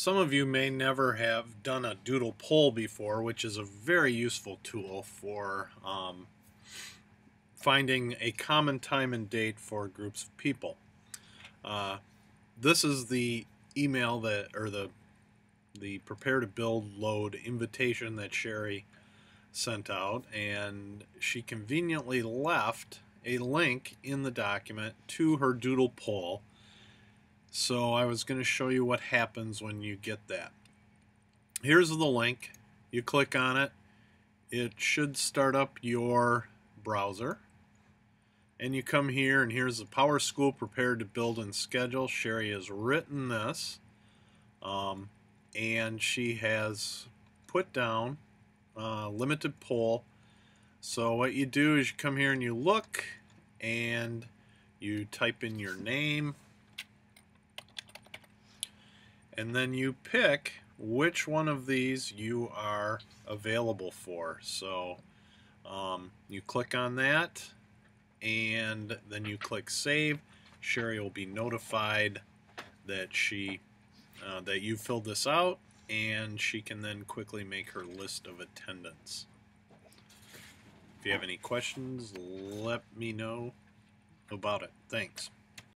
Some of you may never have done a doodle poll before, which is a very useful tool for um, finding a common time and date for groups of people. Uh, this is the email that, or the the prepare to build load invitation that Sherry sent out, and she conveniently left a link in the document to her doodle poll so I was going to show you what happens when you get that. Here's the link. You click on it. It should start up your browser. And you come here and here's the PowerSchool prepared to build and schedule. Sherry has written this. Um, and she has put down limited poll. So what you do is you come here and you look and you type in your name and then you pick which one of these you are available for. So um, you click on that and then you click save. Sherry will be notified that she uh, that you filled this out and she can then quickly make her list of attendance. If you have any questions, let me know about it. Thanks.